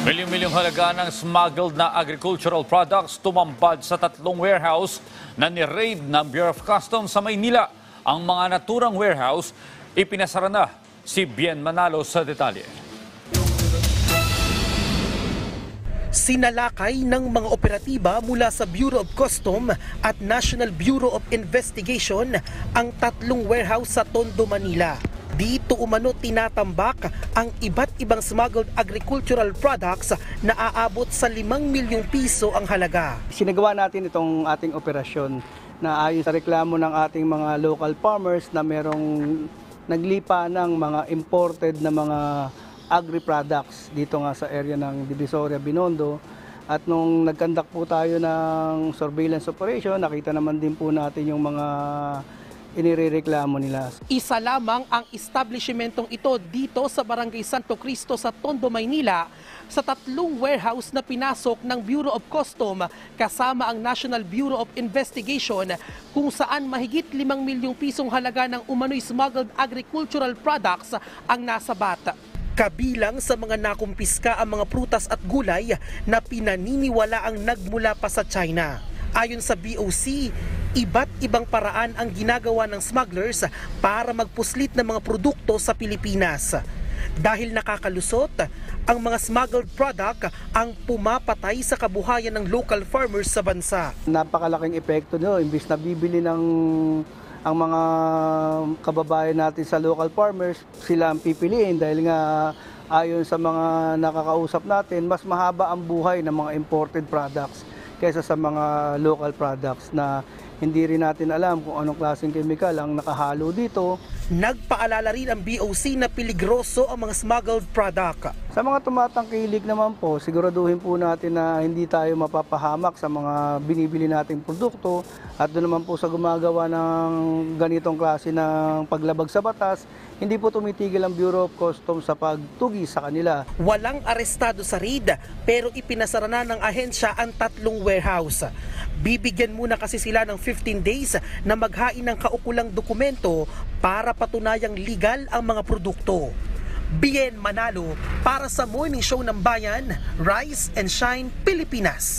Milyong-milyong halaga ng smuggled na agricultural products tumambad sa tatlong warehouse na ni-raid ng Bureau of Customs sa Maynila. Ang mga naturang warehouse, ipinasara na si Bien Manalo sa detalye. Sinalakay ng mga operatiba mula sa Bureau of Custom at National Bureau of Investigation ang tatlong warehouse sa Tondo, Manila. Dito umano tinatambak ang iba't ibang smuggled agricultural products na aabot sa 5 milyong piso ang halaga. Sinagawa natin itong ating operasyon na ayon sa reklamo ng ating mga local farmers na merong naglipa ng mga imported na mga agri-products dito nga sa area ng Divisoria, Binondo. At nung nagkandak po tayo ng surveillance operation, nakita naman din po natin yung mga inirereklamo nila. Isa lamang ang establishmentong ito dito sa Barangay Santo Cristo sa Tondo, Maynila sa tatlong warehouse na pinasok ng Bureau of Custom kasama ang National Bureau of Investigation kung saan mahigit 5 milyong pisong halaga ng umano'y smuggled agricultural products ang nasabat. Kabilang sa mga nakumpiska ang mga prutas at gulay na pinaniniwala ang nagmula pa sa China. Ayon sa BOC, iba't ibang paraan ang ginagawa ng smugglers para magpuslit ng mga produkto sa Pilipinas. Dahil nakakalusot, ang mga smuggled product ang pumapatay sa kabuhayan ng local farmers sa bansa. napakalaking epekto nyo. Imbis na bibili ng ang mga kababayan natin sa local farmers, sila ang pipiliin dahil nga ayon sa mga nakakausap natin, mas mahaba ang buhay ng mga imported products kaysa sa mga local products na hindi rin natin alam kung anong klaseng chemical ang nakahalo dito. Nagpaalala rin ang BOC na peligroso ang mga smuggled product. Sa mga tumatangkilik naman po, siguraduhin po natin na hindi tayo mapapahamak sa mga binibili nating produkto at doon naman po sa gumagawa ng ganitong klase ng paglabag sa batas, hindi po tumitigil ang Bureau of Customs sa pagtugi sa kanila. Walang arestado sa raid pero ipinasara na ng ahensya ang tatlong warehouse. Bibigyan muna kasi sila ng 15 days na maghain ng kaukulang dokumento para patunayang legal ang mga produkto. Bien Manalo para sa Morning Show ng Bayan, Rise and Shine Pilipinas.